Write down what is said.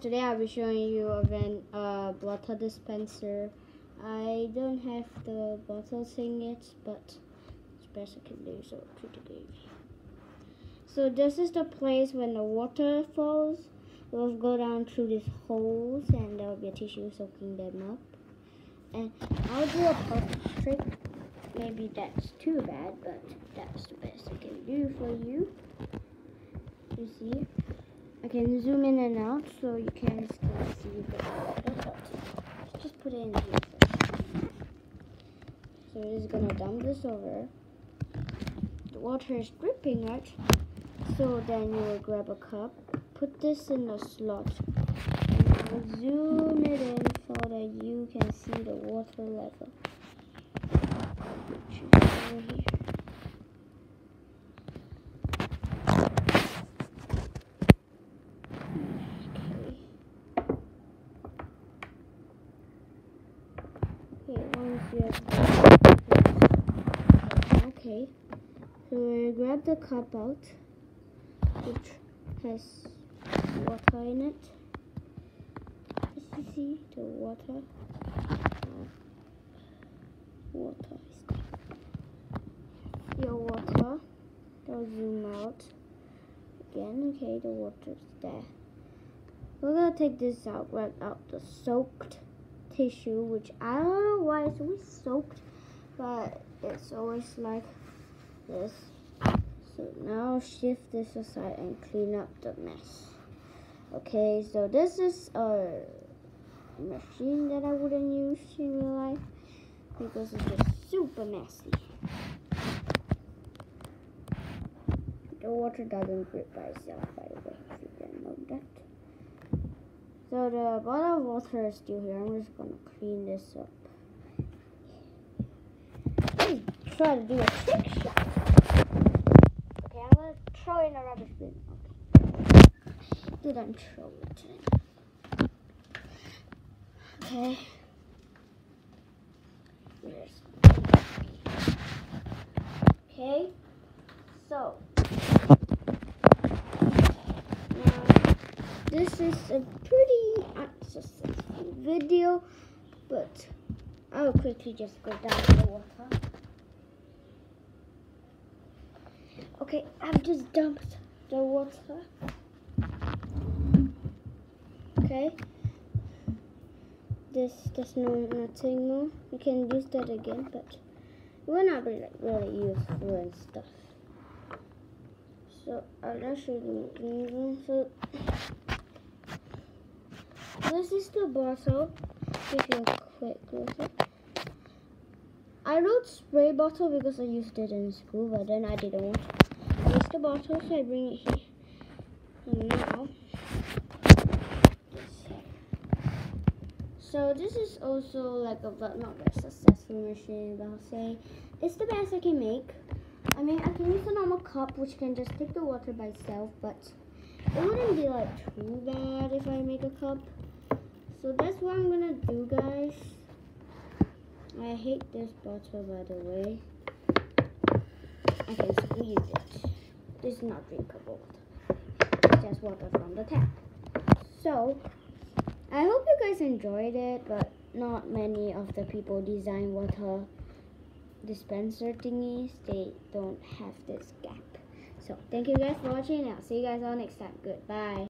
today I'll be showing you a van, uh, bottle dispenser. I don't have the bottle thing yet, but it's best I can do, so pretty good. So this is the place when the water falls. It will go down through these holes and there will be a tissue soaking them up. And I'll do a puff trick. Maybe that's too bad, but that's the best I can do for you. You see? I can zoom in and out so you can see the just put it in here. So it is gonna dump this over. The water is dripping, right? So then you will grab a cup, put this in the slot, and zoom it in so that you can see the water level. Which is over here. Okay, so we grab the cup out, which has water in it. You see, the water, water is. Your water. I'll zoom out again. Okay, the water's there. We're gonna take this out, right out the soaked tissue, which I don't know why it's always soaked, but it's always like this. So now shift this aside and clean up the mess. Okay, so this is a machine that I wouldn't use in real life because it's just super messy. The water doesn't drip by itself, by the way, if you didn't know that. So the bottle of water is still here. I'm just gonna clean this up. Let's try to do a trick shot. Okay, I'm gonna throw in a rubbish bin. Okay. Didn't throw it in. Okay. Okay. So now this is a pretty unsuccessful video, but I'll quickly just go down the water. Okay, I've just dumped the water. Okay. This there's no nothing more. You can use that again, but it will not be like really useful and stuff. So I'll actually so this is the bottle. Give you a quick closer. I wrote spray bottle because I used it in school, but then I didn't want to the bottle, so I bring it here. And now. So this is also like a not very successful machine, but I'll say it's the best I can make. I mean, I can use a normal cup, which can just take the water by itself, but it wouldn't be like too bad if I make a cup. So that's what I'm gonna do, guys. I hate this bottle, by the way. I can squeeze it. This is not drinkable. It's just water from the tap. So, I hope you guys enjoyed it, but not many of the people design water dispenser thingies. They don't have this gap. So, thank you guys for watching, I'll see you guys all next time. Goodbye.